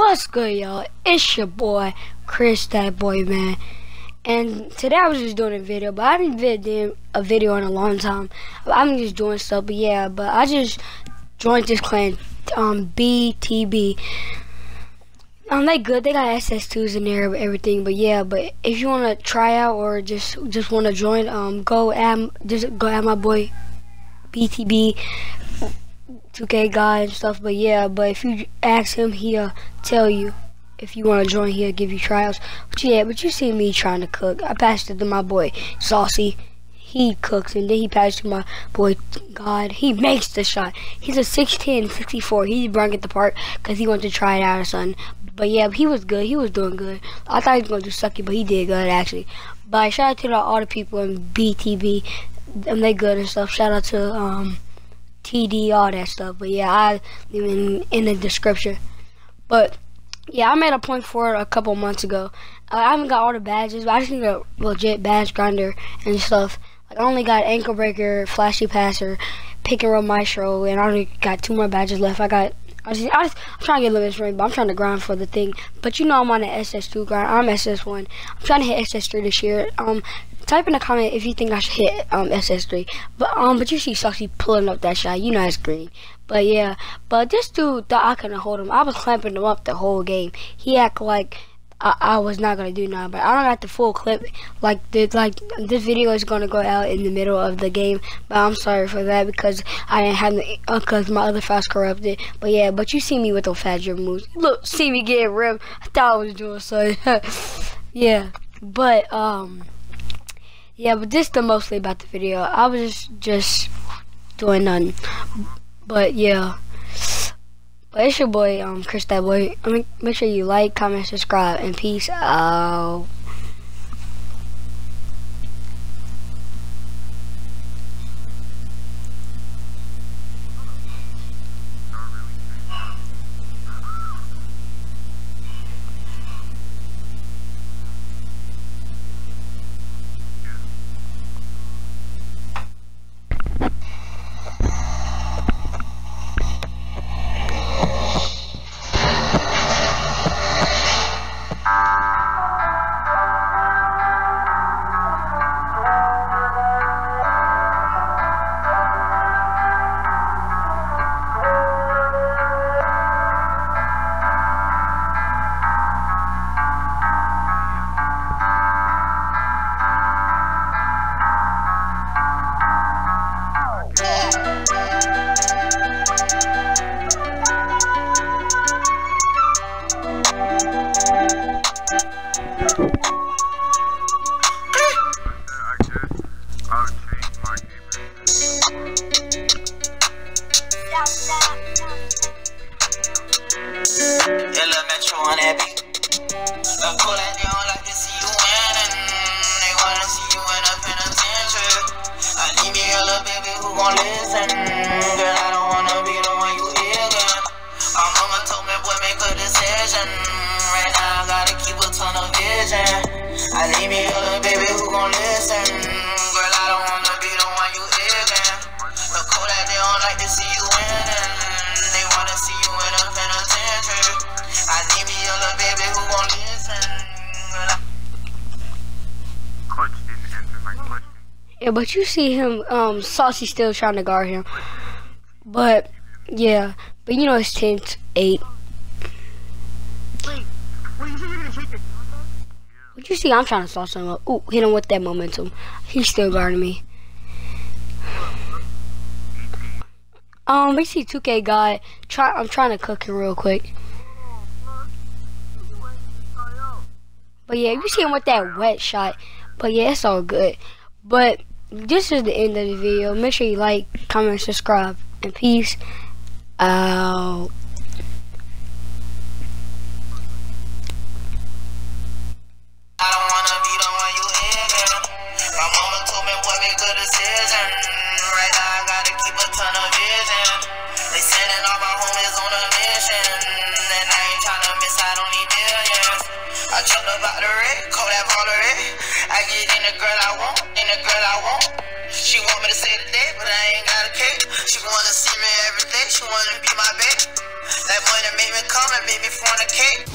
What's good, y'all? It's your boy, Chris, that boy, man. And today I was just doing a video, but I haven't did a video in a long time. I'm just doing stuff, but yeah, but I just joined this clan, um, BTB. Um, they good. They got SS2s in there, everything. But yeah, but if you wanna try out or just just wanna join, um, go add just go add my boy BTB 2K guy and stuff. But yeah, but if you ask him, he'll tell you. If you want to join, he'll give you trials. But yeah, but you see me trying to cook. I passed it to my boy Saucy. He cooks and then he passed to my boy God. He makes the shot. He's a 6'10", 64. He brought it the park because he wanted to try it out or something. But yeah, he was good. He was doing good. I thought he was going to do sucky, but he did good actually. But shout out to all the people in BTB. And they good and stuff. Shout out to um TD, all that stuff. But yeah, I even in the description. But yeah, I made a point for it a couple months ago. I haven't got all the badges, but I just need a legit badge grinder and stuff. Like I only got ankle breaker, flashy passer, pick and roll maestro, and I only got two more badges left. I got. I just, I I'm trying to get a little bit ring, but I'm trying to grind for the thing. But you know I'm on the SS2 grind. I'm SS1. I'm trying to hit SS3 this year. Um, type in a comment if you think I should hit um SS3. But um, but you see Saucy pulling up that shot. You know it's green. But yeah, but this dude thought I couldn't hold him. I was clamping him up the whole game. He act like I, I was not gonna do nothing. But I don't got the full clip. Like the like this video is gonna go out in the middle of the game. But I'm sorry for that because I didn't have because uh, my other files corrupted. But yeah, but you see me with those fat dribble moves. Look, see me get ripped. I thought I was doing so. yeah, but um. Yeah, but this is mostly about the video. I was just, just doing nothing. But yeah. But it's your boy, um, Chris that boy. I mean, make sure you like, comment, subscribe, and peace out. That beat. Of course, they don't like to see you winning. They wanna see you in a penitentiary. I need me a little baby who gon' listen. Girl, I don't wanna be the one you again. My mama told me, boy, make a decision. Right now, I gotta keep a ton of vision. I need me a little baby who gon' listen. Girl, I don't wanna be the one you again. The code that they don't like to see you winning. Need me a little baby who. Yeah, but you see him, um, Saucy still trying to guard him. But, yeah. But you know it's 10 to 8. Wait, wait, you said you're gonna take the What you see? I'm trying to sauce him up. Ooh, hit him with that momentum. He's still guarding me. Um, we see 2K guy. Try. I'm trying to cook him real quick. But yeah, you see him with that wet shot. But yeah, it's all good. But this is the end of the video. Make sure you like, comment, subscribe, and peace out. I jumped up out the red, call that red. I get in the girl I want, in the girl I want. She want me to say the today, but I ain't got a cake. She wanna see me every day, she wanna be my babe. That money make me come and make me fornicate.